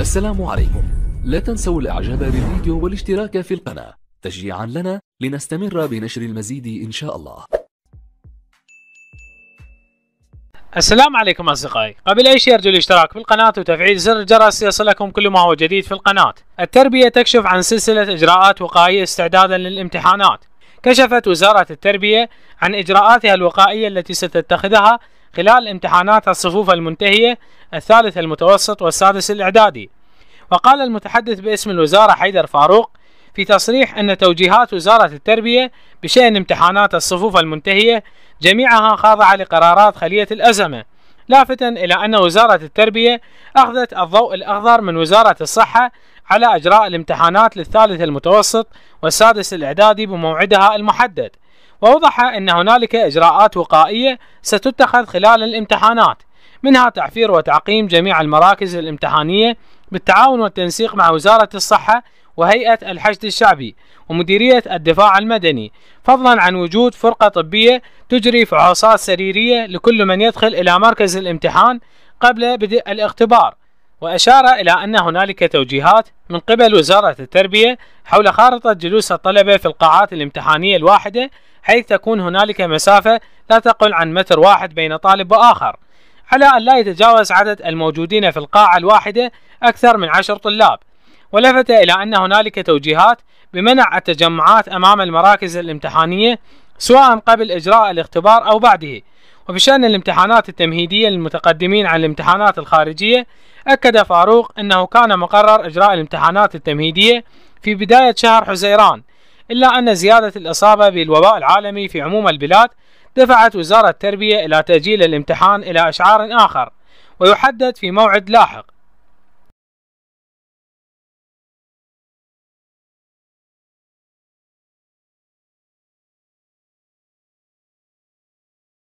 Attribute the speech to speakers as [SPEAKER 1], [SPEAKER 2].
[SPEAKER 1] السلام عليكم. لا تنسوا الاعجاب بالفيديو والاشتراك في القناة. تشجيعا لنا لنستمر بنشر المزيد إن شاء الله.
[SPEAKER 2] السلام عليكم أصدقائي. قبل أي شيء أرجو الاشتراك في القناة وتفعيل زر الجرس ليصلكم كل ما هو جديد في القناة. التربية تكشف عن سلسلة إجراءات وقائية استعدادا للامتحانات. كشفت وزارة التربية عن إجراءاتها الوقائية التي ستتخذها خلال امتحانات الصفوف المنتهية الثالث المتوسط والسادس الإعدادي. وقال المتحدث باسم الوزارة حيدر فاروق في تصريح أن توجيهات وزارة التربية بشأن امتحانات الصفوف المنتهية جميعها خاضعة لقرارات خلية الأزمة لافتا إلى أن وزارة التربية أخذت الضوء الأخضر من وزارة الصحة على إجراء الامتحانات للثالث المتوسط والسادس الإعدادي بموعدها المحدد. ووضح أن هنالك إجراءات وقائية ستتخذ خلال الامتحانات منها تعفير وتعقيم جميع المراكز الامتحانية بالتعاون والتنسيق مع وزارة الصحة وهيئة الحشد الشعبي ومديرية الدفاع المدني فضلا عن وجود فرقة طبية تجري فحوصات سريرية لكل من يدخل إلى مركز الامتحان قبل بدء الاختبار. وأشار إلى أن هنالك توجيهات من قبل وزارة التربية حول خارطة جلوس الطلبة في القاعات الامتحانية الواحدة حيث تكون هنالك مسافة لا تقل عن متر واحد بين طالب وآخر على أن لا يتجاوز عدد الموجودين في القاعة الواحدة أكثر من عشر طلاب. ولفت إلى أن هنالك توجيهات بمنع التجمعات أمام المراكز الامتحانية سواء قبل إجراء الاختبار أو بعده. وبشأن الامتحانات التمهيدية للمتقدمين عن الامتحانات الخارجية أكد فاروق أنه كان مقرر إجراء الامتحانات التمهيدية في بداية شهر حزيران إلا أن زيادة الإصابة بالوباء العالمي في عموم البلاد دفعت وزارة التربية إلى تأجيل الامتحان إلى أشعار آخر ويحدد في موعد لاحق.